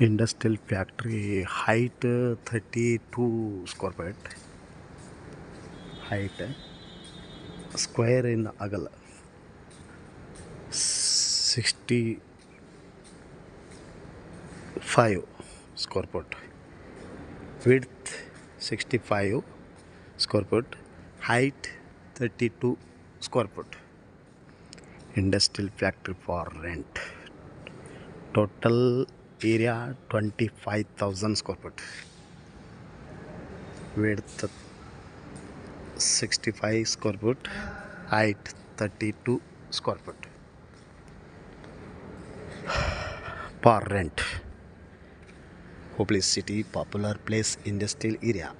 Industrial factory, height 32 square feet, height square in agala 65 square foot, width 65 square foot, height 32 square foot. Industrial factory for rent, total area twenty five thousand square foot width sixty five square foot height thirty two square foot पर rent होपली city popular place industrial area